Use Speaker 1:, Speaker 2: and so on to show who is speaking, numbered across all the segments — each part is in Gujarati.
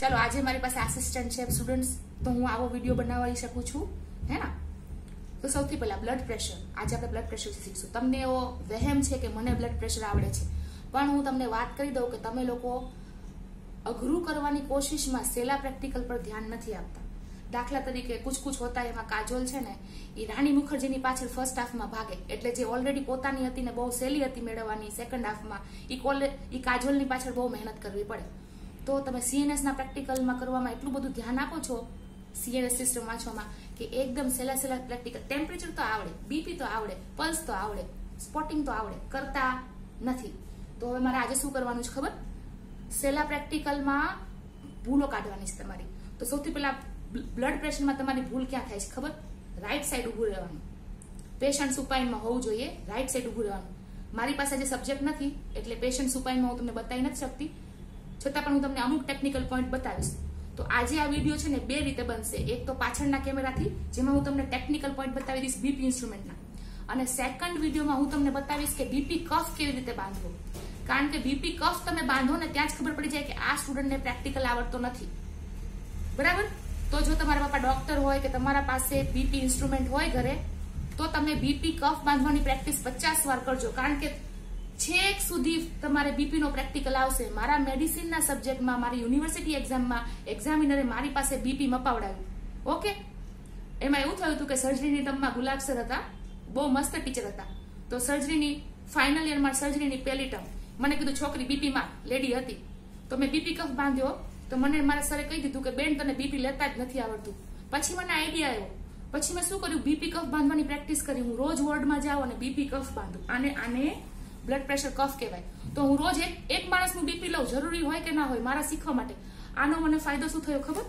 Speaker 1: ચાલો, આજે મારી પાસે આસિસ્ટન્ટ છે સ્ટુડન્ટ્સ તો હું આવો વીડિયો બનાવી શકું છું, હે ને? તો સૌથી પહેલા બ્લડ પ્રેશર આજે આપણે બ્લડ પ્રેશર શીખશું. તમને એવો વહેમ છે કે મને બ્લડ પ્રેશર આવડે છે. પણ હું તમને વાત કરી દઉં કે તમે લોકો અઘરું કરવાની કોશિશમાં સેલા પ્રેક્ટિકલ પર ધ્યાન નથી આપતા. દાખલા તરીકે કુછ કુછ હોતા એમાં કાજોલ છે ને એ રાણી મુખર્જીની પાછળ ફર્સ્ટ હાફમાં ભાગે. એટલે જે ઓલરેડી પોતાની હતી ને બહુ સહેલી હતી મેળવવાની સેકન્ડ હાફમાં એ કોલે એ કાજોલની પાછળ બહુ મહેનત કરવી પડે. તો તમે સીએનએસના પ્રેક્ટિકલમાં કરવામાં એટલું બધું ધ્યાન આપો છો સીએનએસ સિસ્ટમ વાંચવામાં, કે એકદમ સેલા સેલા પ્રેક્ટિકલ. ટેમ્પરેચર તો આવડે બીપી તો આવડે પલ્સ તો આવડે સ્પોટિંગ તો આવડે, કરતા નથી. તો હવે મારે આજે શું કરવાનું છે ખબર? સેલા પ્રેક્ટિકલમાં ભૂલો કાઢવાની છે તમારી. તો સૌથી પહેલા બ્લડ પ્રેશરમાં તમારી ભૂલ ક્યાં થાય છે ખબર? રાઈટ સાઈડ ઊભું રહેવાનું. પેશન્ટ સુપાઈનમાં હોવું જોઈએ રાઈટ સાઈડ ઊભું રહેવાનું. મારી પાસે જે સબ્જેક્ટ નથી, એટલે પેશન્ટ સુપાઈનમાં હું તમને બતાવી નથી શકતી. છતાં પણ હું તમને અમુક ટેકનિકલ પોઈન્ટ બતાવીશ. તો આજે આ વીડિયો છે ને બે રીતે બનશે. એક તો પાછળના કેમેરાથી, જેમાં હું તમને ટેકનિકલ પોઈન્ટ બતાવી દઈશ બીપી ઇન્સ્ટ્રુમેન્ટના અને સેકન્ડ વિડીયોમાં હું તમને બતાવીશ કે બીપી કફ કેવી રીતે બાંધવો. કારણ કે બીપી કફ તમે બાંધો ને ત્યાં જ ખબર પડી જાય કે આ સ્ટુડન્ટને પ્રેક્ટિકલ આવડતો નથી. બરાબર? તો જો તમારા પાપા ડોક્ટર હોય કે તમારા પાસે બીપી ઇન્સ્ટ્રુમેન્ટ હોય ઘરે, તો તમે બીપી કફ બાંધવાની પ્રેક્ટિસ પચાસ વાર કરજો. કારણ કે છેક સુધી તમારે બીપીનો પ્રેક્ટિકલ આવશે. મારા મેડિસિનના સબ્જેક્ટમાં મારી યુનિવર્સિટી એક્ઝામમાં એક્ઝામિનરે મારી પાસે બીપી મપાવડાવ્યું. ઓકે એમાં એવું થયું હતું કે સર્જરીની ટર્મમાં ગુલાબ સર હતા. બહુ મસ્ત ટીચર હતા. તો સર્જરીની ફાઇનલ યરમાં સર્જરીની પહેલી ટર્મ. મને કીધું, છોકરી બીપીમાં લેડી હતી. તો મેં બીપી કફ બાંધ્યો. તો મને મારા સરે કહી દીધું કે, બેન, તને બીપી લેતા જ નથી આવડતું. પછી મને આઈડિયા આવ્યો. પછી મેં શું કર્યું? બીપી કફ બાંધવાની પ્રેક્ટિસ કરી. હું રોજ વોર્ડમાં જાઉં અને બીપી કફ બાંધું. અને આને બ્લડ પ્રેશર કફ કહેવાય. તો હું રોજ એક માણસનું બીપી લઉં, જરૂરી હોય કે ના હોય, મારા શીખવા માટે. આનો મને ફાયદો શું થયો ખબર?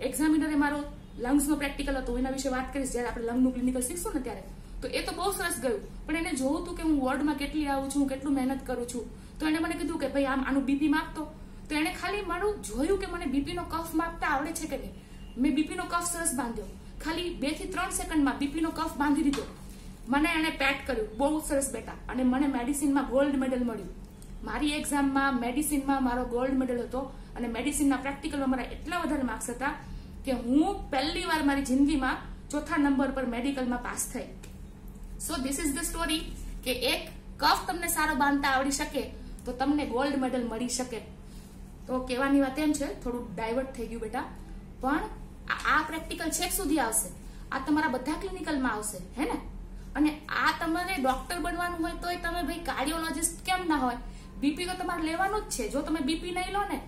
Speaker 1: એક્ઝામિનરે મારો લંગ્સનો પ્રેક્ટિકલ હતો એના વિશે વાત કરીશ, જ્યારે આપણે લંગનું ક્લિનિકલ શીખશું ને ત્યારે. તો એ તો બહુ સરસ ગયું. પણ એને જોવું હતું કે હું વોર્ડમાં કેટલી આવું છું કેટલું મહેનત કરું છું. તો એને મને કીધું કે ભાઈ આમ આનું બીપી માપતો. તો એને ખાલી મારું જોયું કે મને બીપીનો કફ માપતા આવડે છે કે નહીં. મેં બીપીનો કફ સરસ બાંધ્યો. ખાલી બેથી ત્રણ સેકન્ડમાં બીપીનો કફ બાંધી દીધો. મને એને પેટ કર્યું. બહુ સરસ બેટા. અને મને મેડિસિનમાં ગોલ્ડ મેડલ મળ્યું. મારી એક્ઝામમાં મેડિસિનમાં મારો ગોલ્ડ મેડલ હતો અને મેડિસિનના પ્રેક્ટિકલમાં મારા એટલા વધારે માર્ક્સ હતા કે હું પહેલી વાર મારી જિંદગીમાં ચોથા નંબર પર મેડિકલમાં પાસ થઈ. So this is the story કે એક કફ તમને સારો બાંધતા આવડી શકે તો તમને ગોલ્ડ મેડલ મળી શકે. તો કહેવાની વાત એમ છે, થોડું ડાયવર્ટ થઈ ગયું બેટા. પણ આ પ્રેક્ટિકલ છેક સુધી આવશે. આ તમારા બધા ક્લિનિકલમાં આવશે. હે ને? અને આ તમારે ડોક્ટર બનવાનું હોય તોય તમે ભાઈ કાર્ડિયોલોજિસ્ટ કેમ ના હોય? બીપી તો તમારે લેવાનું જ છે. જો તમે બીપી નહીં લો ને,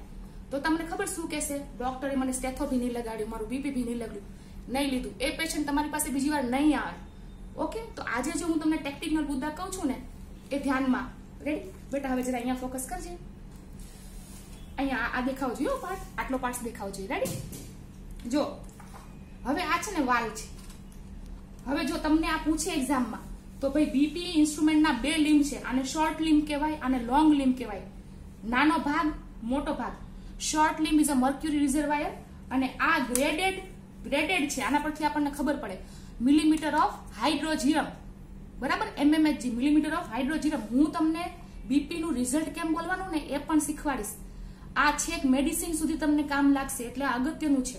Speaker 1: તો તમને ખબર શું કહેશે? ડોક્ટરે મને સ્ટેથો ભી નહીં લગાડ્યું, મારું બીપી ભી નહીં લગાડ્યું, નહીં લીધું. એ પેશન્ટ તમારી પાસે બીજી વાર નહીં આવે. ઓકે તો આજે જો હું તમને ટેકનિકલ મુદ્દા કહું છું ને, એ ધ્યાનમાં. રેડી બેટા, હવે જરા અહીંયા ફોકસ કરજે. અહીંયા આ દેખાવ જોઈએ પાર્ટ આટલો પાર્ટ દેખાવ જોઈએ. રેડી જો, હવે આ છે ને વાલ છે. હવે જો તમને આ પૂછે એક્ઝામમાં તો ભાઈ બીપીઈ ઇન્સ્ટ્રુમેન્ટના બે લીમ છે, આને શોર્ટ લીમ કહેવાય અને લોંગ લીમ કહેવાય. નાનો ભાગ, મોટો ભાગ. Short limb is a mercury reservoir અને આ ગ્રેડેડ ગ્રેડેડ છે, આના પરથી આપણને ખબર પડે. મિલીમીટર ઓફ હાઇડ્રોજીરમ બરાબર? એમએમએચજી મિલીમીટર ઓફ હાઇડ્રોજીરમ હું તમને બીપીનું રિઝલ્ટ કેમ બોલવાનું ને એ પણ શીખવાડીશ. આ છેક મેડિસિન સુધી તમને કામ લાગશે, એટલે અગત્યનું છે.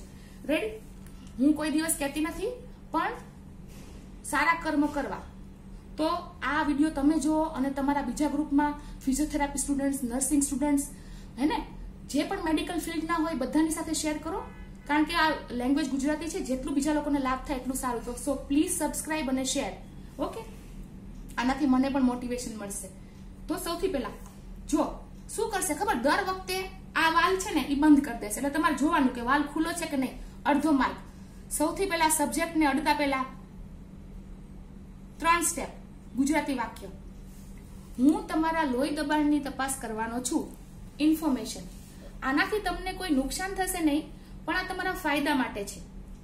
Speaker 1: રેડી હું કોઈ દિવસ કહેતી નથી, પણ સારા કર્મ કરવા. તો આ વીડિયો તમે જુઓ અને તમારા બીજા ગ્રુપમાં ફિઝિયોથેરાપી સ્ટુડન્ટ્સ નર્સિંગ સ્ટુડન્ટ્સ હે ને? જે પણ મેડિકલ ફિલ્ડના હોય, બધાની સાથે શેર કરો. કારણ કે આ લેંગ્વેજ ગુજરાતી છે, જેટલું બીજા લોકોને લાભ થાય એટલું સારું. તો સો પ્લીઝ સબસ્ક્રાઈબ અને શેર ઓકે આનાથી મને પણ મોટિવેશન મળશે. તો સૌથી પહેલા જો શું કરશે ખબર? દર વખતે આ વાલ છે ને, એ બંધ કરી દેશે. એટલે તમારે જોવાનું કે વાલ ખુલ્લો છે કે નહીં? અડધો માર્ક સૌથી પહેલા સબ્જેક્ટને અડતા પહેલા ત્રણ સ્ટેપ ગુજરાતી વાક્ય. હું તમારા લોહી દબાણની તપાસ કરવાનો છું. ઇન્ફોર્મેશન આનાથી તમને કોઈ નુકસાન થશે નહીં, પણ આ તમારા ફાયદા માટે છે.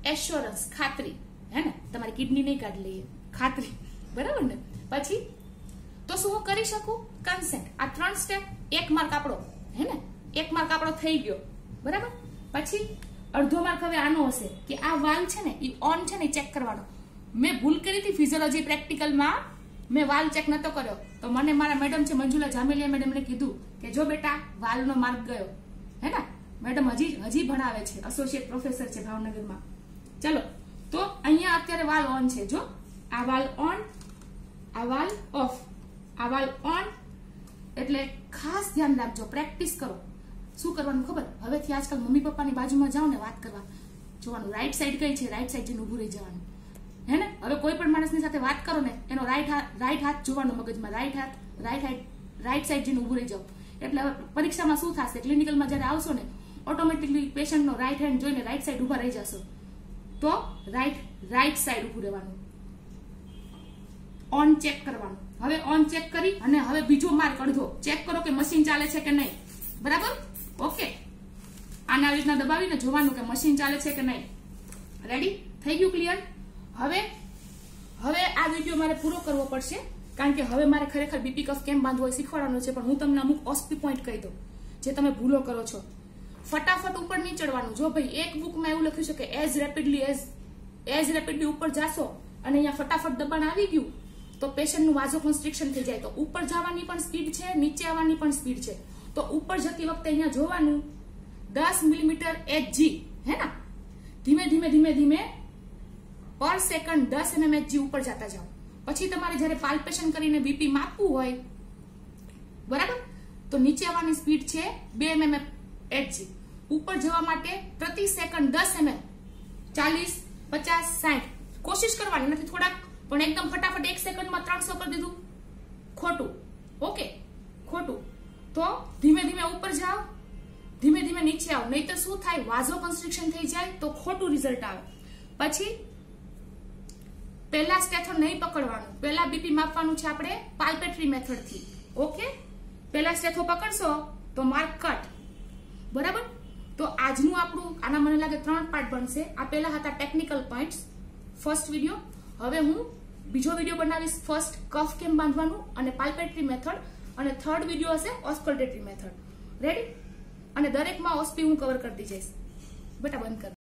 Speaker 1: એશ્યોરન્સ ખાતરી. હે ને? તમારી કિડની નહીં કાઢી લઈએ. ખાતરી. બરાબર ને? પછી? તો શું હું કરી શકું? કન્સેન્ટ આ ત્રણ સ્ટેપ એક માર્ક આપણો. હે ને? એક માર્ક આપણો થઈ ગયો. બરાબર? પછી? અડધો માર્ક હવે આનો હશે કે આ વાલ છે ને એ ઓન છે ને ચેક કરવાનો. મેં ભૂલ કરી હતી ફિઝિયોલોજી પ્રેક્ટિકલમાં મેં. વાલ ચેક નતો કર્યો. તો મને મારા મેડમ છે મંજુલા જામેલિયા મેડમને કીધું કે, જો બેટા, વાલનો માર્ક ગયો. હે ને? મેડમ હજી હજી ભણાવે છે એસોસિએટ પ્રોફેસર છે ભાવનગરમાં. ચલો, તો અહીંયા અત્યારે વાલ ઓન છે. જો, આ વાલ ઓન આ વાલ ઓફ આ વાલ ઓન એટલે ખાસ ધ્યાન રાખજો પ્રેક્ટિસ કરો. શું કરવાનું ખબર? હવેથી આજકાલ મમ્મી પપ્પાની બાજુમાં જાઓ ને વાત કરવા. જોવાનું રાઈટ સાઈડ કઈ છે? રાઈટ સાઈડ જઈને ઊભું રહી જવાનું. હવે કોઈ પણ માણસની સાથે વાત કરો ને, એનો રાઈટ હાથ રાઈટ હાથ જોવાનો મગજમાં રાઈટ હાથ રાઈટ હાઈટ રાઈટ સાઈડ જઈને ઊભું રહી જાઓ. એટલે પરીક્ષામાં શું થશે? ક્લિનિકલમાં જ્યારે આવશો ને ઓટોમેટિકલી પેશન્ટનો રાઈટ હેન્ડ જોઈને રાઈટ સાઈડ ઊભા રહી જશો. તો રાઈટ રાઈટ સાઈડ ઊભું રહેવાનું. ઓન ચેક કરવાનું. હવે ઓન ચેક કરી અને હવે બીજો માર્ક અડધો. ચેક કરો કે મશીન ચાલે છે કે નહીં. બરાબર? ઓકે આના રીતના દબાવીને જોવાનું કે મશીન ચાલે છે કે નહીં. રેડી થઈ ગયું ક્લિયર હવે હવે આ વીડિયો મારે પૂરો કરવો પડશે, કારણ કે હવે મારે ખરેખર બીપી કફ કેમ બાંધવો હોય શીખવાડવાનો છે, પણ હું તમને અમુક ઓસ્પી પોઈન્ટ કહી દઉં, જે તમે ભૂલો કરો છો. ફટાફટ ઉપર નહીં ચડવાનું જો ભાઈ એક બુકમાં એવું લખ્યું છે કે as rapidly as as rapidly ઉપર જાશો અને અહીંયા ફટાફટ દબાણ આવી ગયું, તો પેશન્ટનું વાઝો કોન્સ્ટ્રિક્શન થઈ જાય. તો ઉપર જવાની પણ સ્પીડ છે, નીચે આવવાની પણ સ્પીડ છે. તો ઉપર જતી વખતે અહીંયા જોવાનું, દસ મિલીમીટર એચજી હે ના? ધીમે ધીમે ધીમે ધીમે પર સેકન્ડ દસ એમએમ એચજી ઉપર જતા જાઓ. પછી તમારે જ્યારે પાલ્પેશન કરીને બીપી માપવું હોય, બરાબર? તો નીચે આવવાની સ્પીડ છે બે એમએમ એચજી ઉપર જવા માટે પ્રતિ સેકન્ડ દસ એમએમ, ચાલીસ, પચાસ, સાઠ. કોશિશ કરવાની નથી થોડાક, પણ એકદમ ફટાફટ એક સેકન્ડમાં ત્રણસો કરી દીધું. ખોટું. ઓકે? ખોટું. તો ધીમે ધીમે ઉપર જાઓ, ધીમે ધીમે નીચે આવો. નહીં તો શું થાય? વાઝો કન્સ્ટ્રિક્શન થઈ જાય તો ખોટું રિઝલ્ટ આવે. પછી પહેલા સ્ટેથો નહીં પકડવાનું. પહેલા બીપી માપવાનું છે આપણે પાલ્પેટરી મેથડથી ઓકે પહેલા સ્ટેથો પકડશો, તો માર્ક કટ બરાબર? તો આજનું આપણું, આના મને લાગે ત્રણ પાર્ટ બનશે. આ પહેલા હતા ટેકનિકલ પોઈન્ટ્સ ફર્સ્ટ વીડિયો હવે હું બીજો વીડિયો બનાવીશ. ફર્સ્ટ કફ કેમ બાંધવાનું અને પાલ્પેટરી મેથડ અને થર્ડ વીડિયો હશે ઓસ્કલ્ટેટરી મેથડ રેડી અને દરેકમાં ઓસ્પી હું કવર કરતી જઈશ બેટા, બંધ કર.